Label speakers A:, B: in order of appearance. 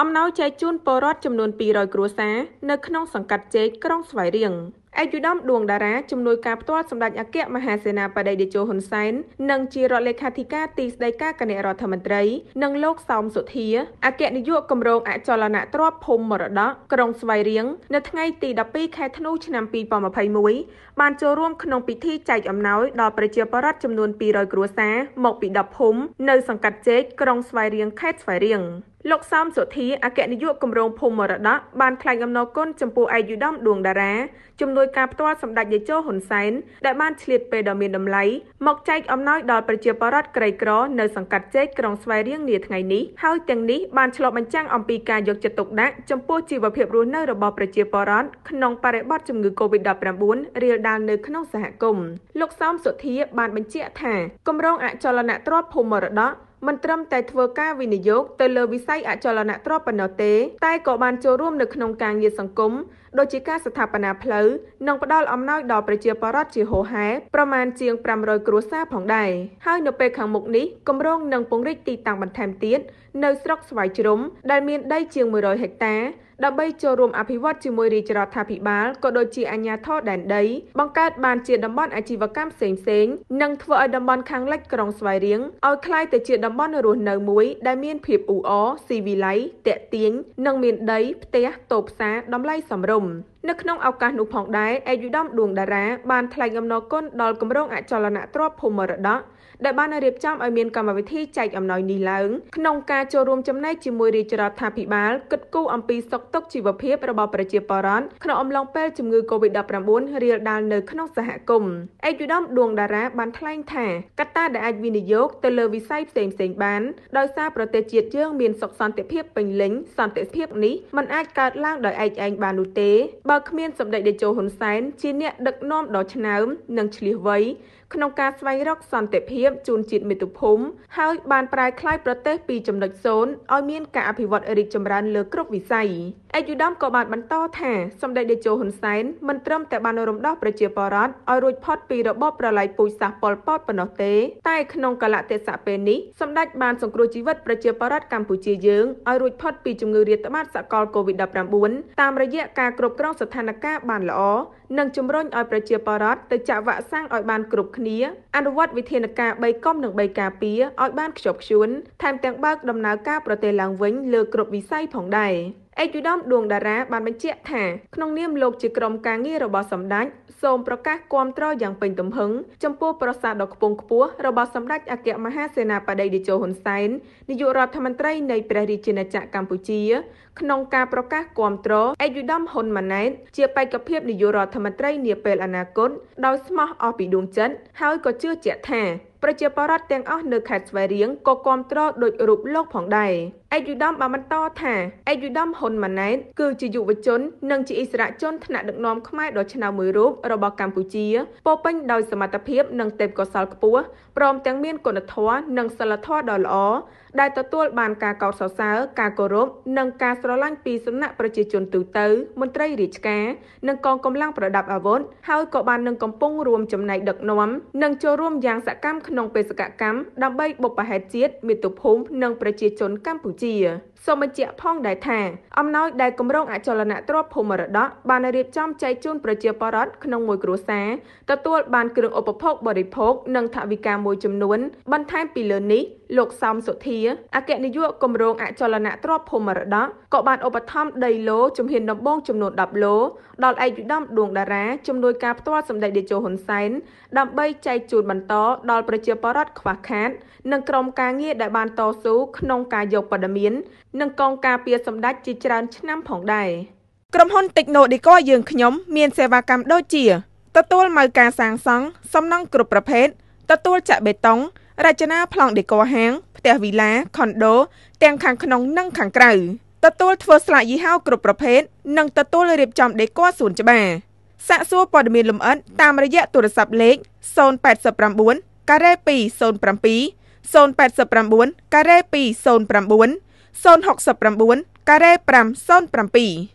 A: អំណោយចែកជូនពលរដ្ឋចំនួន200គ្រួសារនៅក្នុងសង្កាត់ជែកក្រុងស្វាយរៀងឯកឧត្តមដួងតារាជំនួយការផ្ទាល់សម្ដេចអគ្គមហាសេនាបតីតេជោហ៊ុនសែននិងជារដ្ឋលេខាធិការទីស្តីការគណៈរដ្ឋមន្ត្រីនិងលោកសោមសុធាអគ្គនាយកគម្រោងអចលនទ្រព្យភូមិមរតកក្រុងស្វាយរៀងនៅថ្ងៃទី12ខែធ្នូឆ្នាំ2021បានចូលរួមក្នុងពិធីចែកអំណោយដល់ប្រជាពលរដ្ឋចំនួន200គ្រួសារមកពី10ភូមិនៅសង្កាត់ជែកក្រុងស្វាយរៀងខេត្តស្វាយរៀង លោកសំសុធាអគ្គនាយកគម្រោងភូមិមរតកបានថ្លែងអំណរគុណចំពោះឯកឧត្តមដួងតារាជំនួយការផ្ទាល់សម្ដេចតេជោហ៊ុនសែនដែលបានឆ្លៀតពេលដ៏មានតម្លៃមកចែកអំណោយដល់ប្រជាពលរដ្ឋក្រីក្រនៅសង្កាត់ជែកក្រុងស្វាយរៀងនាថ្ងៃនេះហើយទាំងនេះបានឆ្លុះបញ្ចាំងអំពីការយកចិត្តទុកដាក់ចំពោះជីវភាពរស់នៅរបស់ប្រជាពលរដ្ឋក្នុងបរិបទជំងឺ Covid-19 រាលដាលនៅក្នុងសហគមន៍លោកសំសុធាបានបញ្ជាក់ថាគម្រោងអចលនទ្រព្យភូមិមរតក មិនត្រឹមតែធ្វើការវិនិយោគទៅលើវិស័យអចលនទ្រព្យប៉ុណ្ណោះទេ តែក៏បានចូលរួមនៅក្នុងការងារសង្គម ដូចជាការស្ថាបនាផ្លូវនិងផ្ដល់អំណោយដល់ប្រជាពលរដ្ឋជាហូរហែប្រមាណជាង500គ្រួសារផងដែរហើយនៅពេលខាងមុខនេះគម្រោងនឹងពង្រីកទីតាំងបន្ថែមទៀតនៅស្រុកស្វាយជ្រុំដែលមានដីជាង100ហិកតាដើម្បីចូលរួមអភិវឌ្ឍជាមួយរាជរដ្ឋាភិបាលក៏ដូចជាអាជ្ញាធរដែនដីបង្កើតបានជាតំបន់អាជីវកម្មផ្សេងៗនិងធ្វើឲ្យតំបន់ខាងលិចក្រុងស្វាយរៀងឲ្យក្លាយទៅជាតំបន់រស់នៅមួយដែលមានភាពអ៊ូអរស៊ីវិល័យតាក់ទាញនិងមានដីផ្ទះតូបផ្សារតម្លៃសមរម្យ home នៅក្នុងឱកាសនោះផងដែរឯកឧត្តមដួងតារាបានថ្លែងអំណរគុណដល់គម្រោងអចលនទ្រព្យភូមិមរតកដែលបានរៀបចំឲ្យមានកម្មវិធីចែកអំណោយនេះឡើងក្នុងការចូលរួមចំណែកជាមួយរាជរដ្ឋាភិបាលគិតគូរអំពីសុខទុក្ខជីវភាពរបស់ប្រជាពលរដ្ឋក្នុងអំឡុងពេលជំងឺ Covid-19 រាលដាលនៅក្នុងសហគមន៍ឯកឧត្តមដួងតារាបានថ្លែងថាកត្តាដែលអាចវិនិយោគទៅលើវិស័យផ្សេងផ្សេងបានដោយសារប្រទេសជាតិយើងមានសុខសន្តិភាពពេញលេញសន្តិភាពនេះมันអាចកើតឡើងដោយឯកឯងបាននោះទេបើគ្មានសម្ដេចតេជោហ៊ុនសែនជាអ្នកដឹកនាំដ៏ឆ្នើមនិងឆ្លៀសវៃ ក្នុងការស្វែងរកសន្តិភាពជូនជាតិមាតុភូមិហើយបានប្រែក្លាយប្រទេសពីចំណុចសូន្យឲ្យមានការអភិវឌ្ឍរីកចម្រើនលើគ្រប់វិស័យឯកឧត្តមក៏បានបន្តថាសម្ដេចតេជោហ៊ុនសែនមិនត្រឹមតែបានរំដោះប្រជាពលរដ្ឋឲ្យរួចផុតពីរបបប្រល័យពូជសាសន៍ប៉ុលពតប៉ុណ្ណោះទេតែក្នុងកលៈទេសៈពេលនេះសម្ដេចបានសង្គ្រោះជីវិតប្រជាពលរដ្ឋកម្ពុជាយើងឲ្យរួចផុតពីជំងឺរាតត្បាតសកល COVID-19 តាមរយៈការគ្រប់គ្រងស្ថានភាពបានល្អនិងជំរុញឲ្យប្រជាពលរដ្ឋទៅចាក់វ៉ាក់សាំងឲ្យបានគ្រប់គ្នាអនុវត្តវិធានការ3កុំនិង3ការពារឲ្យបានខ្ជាប់ខ្ជួនថែមទាំងបើកដំណើរការប្រទេសឡើងវិញលើគ្រប់វិស័យផងដែរ ឯកឧត្តមដួងតារាបានបញ្ជាក់ថាក្នុងនាមលោកជាក្រុមការងាររបស់សម្ដេចសូមប្រកាសគាំទ្រយ៉ាងពេញទំហឹងចំពោះប្រសាសន៍ដ៏ខ្ពង់ខ្ពស់របស់សម្ដេចអគ្គមហាសេនាបតីតេជោហ៊ុនសែននាយករដ្ឋមន្ត្រីនៃព្រះរាជាណាចក្រកម្ពុជា ក្នុងការប្រកាសគាំទ្រឯកឧត្តមហ៊ុនម៉ាណែតជាបេក្ខភាពនាយករដ្ឋមន្ត្រីនាពេលអនាគតដោយស្មោះអស់ពីដួងចិត្តហើយក៏ជឿជាក់ថាប្រជាពលរដ្ឋទាំងអស់នៅខេត្តស្វាយរៀងក៏គាំទ្រដោយរូបលោកផងដែរ ឯកឧត្តមបានបន្តថាឯកឧត្តមហ៊ុនម៉ាណែតគឺជាយុវជន និងជាអិសរាជជនថ្នាក់ដឹកនាំខ្មែរដ៏ឆ្នើមមួយរូបរបស់កម្ពុជាពោពេញដោយសមត្ថភាព និងទេពកោសល្យខ្ពស់ព្រមទាំងមានគុណធម៌និងសិលធម៌ដ៏ល្អដែលទទួលបានការកោតសរសើរការគោរពនិងការស្រឡាញ់ពីសំណាក់ប្រជាជនទូទៅមន្ត្រីរាជការនិងកងកម្លាំងប្រដាប់អាវុធហើយក៏បាននឹងកំពុងរួមចំណែកដឹកនាំនិងចូលរួមយ៉ាងសកម្មក្នុងបេសកកម្មដើម្បីបុព្វហេតុជាតិមាតុភូមិនិងប្រជាជនកម្ពុជាសូមបញ្ជាក់ផងដែរថាអំណោយដែលគម្រោងអចលនទ្រព្យភូមិមរតកបានរៀបចំចែកជូនប្រជាពលរដ្ឋក្នុងមួយគ្រួសារទទួលបានគ្រឿងឧបភោគបរិភោគនិងថវិកាមួយចំនួនបន្ថែមពីលើនេះ លោកសោមសុធាអគ្គនាយកគម្រោងអចលនទ្រព្យភូមិមរតកក៏បានឧបត្ថម្ភដីឡូជំហានដំបងចំនួន10ឡូដល់ឯកឧត្តមដួងតារាជំនួយការផ្ទាល់សម្ដេចតេជោហ៊ុនសែនដើម្បីចែកជូនបន្តដល់ប្រជាពលរដ្ឋខ្វះខាត និងក្រុមការងារដែលបានតស៊ូក្នុងការយកព័ត៌មាន និងកងការពារសម្ដេចជាច្រើនឆ្នាំផងដែរក្រុមហ៊ុន Technodecor យើងខ្ញុំមានសេវាកម្មដូចជា ទទួលមកការសាងសង់សំណង់គ្រប់ប្រភេទទទួលចាក់បេតុង រចនាប្លង់ដេក័រហាង ផ្ទះវីឡាខុនដូ ទាំងខាងក្នុងនិងខាងក្រៅទទួលធ្វើស្លាកយីហោគ្រប់ប្រភេទនិងទទួលរៀបចំដេក័រសួនច្បារសាកសួរព័ត៌មានលម្អិតតាមរយៈទូរស័ព្ទលេខ089ការ៉េ207 089ការ៉េ209 069ការ៉េ507